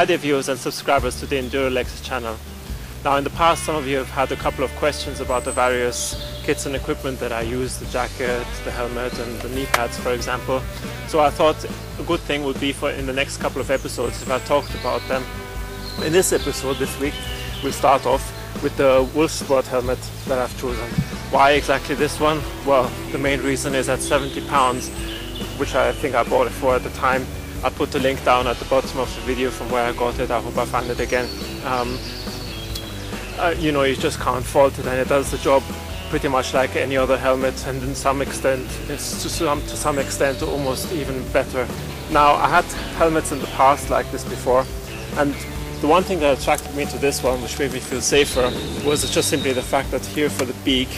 Hi there viewers and subscribers to the Endurolex channel. Now in the past some of you have had a couple of questions about the various kits and equipment that I use, the jacket, the helmet and the knee pads for example. So I thought a good thing would be for in the next couple of episodes if I talked about them. In this episode this week we'll start off with the Wulfsport helmet that I've chosen. Why exactly this one? Well the main reason is at 70 pounds which I think I bought it for at the time. I'll put the link down at the bottom of the video from where I got it. I hope I find it again. Um, uh, you know, you just can't fault it and it does the job pretty much like any other helmet and in some extent, it's to some, to some extent almost even better. Now, I had helmets in the past like this before and the one thing that attracted me to this one, which made me feel safer, was just simply the fact that here for the beak,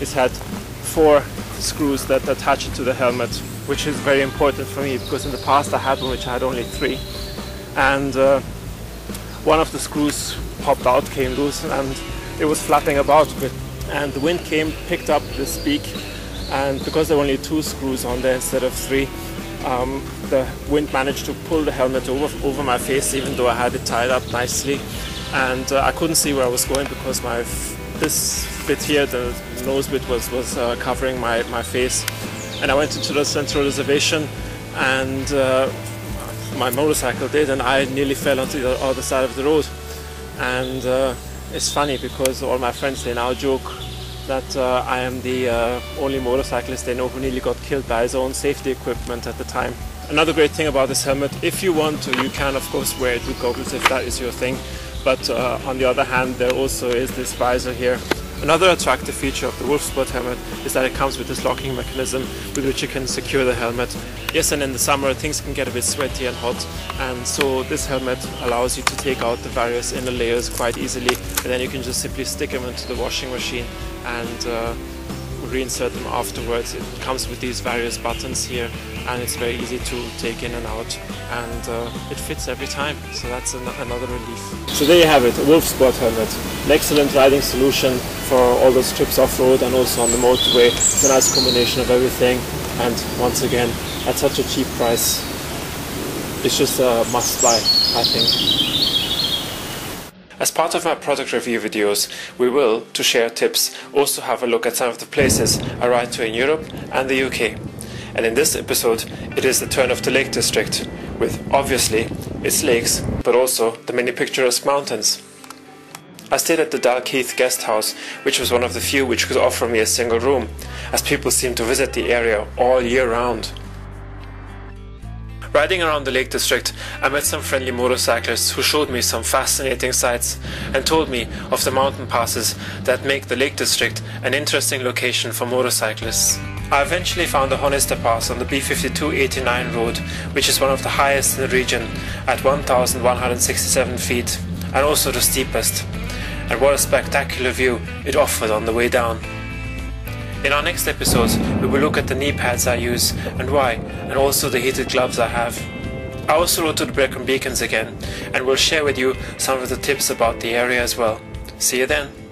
it had four screws that attach it to the helmet, which is very important for me because in the past I had one which I had only three. And uh, one of the screws popped out, came loose, and it was flapping about a bit. And the wind came, picked up this beak, and because there were only two screws on there instead of three, um, the wind managed to pull the helmet over, over my face, even though I had it tied up nicely. And uh, I couldn't see where I was going because my this bit here, the nose bit, was was uh, covering my my face. And I went into the central reservation, and uh, my motorcycle did, and I nearly fell onto the other side of the road. And uh, it's funny because all my friends they now joke that uh, I am the uh, only motorcyclist they know who nearly got killed by his own safety equipment at the time. Another great thing about this helmet, if you want to, you can of course wear it with goggles if that is your thing. But uh, on the other hand, there also is this visor here Another attractive feature of the Wulfsport helmet is that it comes with this locking mechanism with which you can secure the helmet. Yes, and in the summer things can get a bit sweaty and hot, and so this helmet allows you to take out the various inner layers quite easily, and then you can just simply stick them into the washing machine and uh, reinsert them afterwards. It comes with these various buttons here and it's very easy to take in and out and uh, it fits every time so that's an another relief. So there you have it, a Wulfsport helmet. An excellent riding solution for all those trips off-road and also on the motorway. It's a nice combination of everything and once again at such a cheap price it's just a must buy I think. As part of my product review videos, we will, to share tips, also have a look at some of the places I ride to in Europe and the UK. And in this episode, it is the turn of the Lake District, with obviously its lakes, but also the many picturesque mountains. I stayed at the Dalkeith guest house, which was one of the few which could offer me a single room, as people seem to visit the area all year round. Riding around the Lake District, I met some friendly motorcyclists who showed me some fascinating sights and told me of the mountain passes that make the Lake District an interesting location for motorcyclists. I eventually found the Honister Pass on the B5289 road, which is one of the highest in the region at 1167 feet and also the steepest. And what a spectacular view it offered on the way down. In our next episodes, we will look at the knee pads I use and why, and also the heated gloves I have. I also rode to the Brecon Beacons again, and will share with you some of the tips about the area as well. See you then!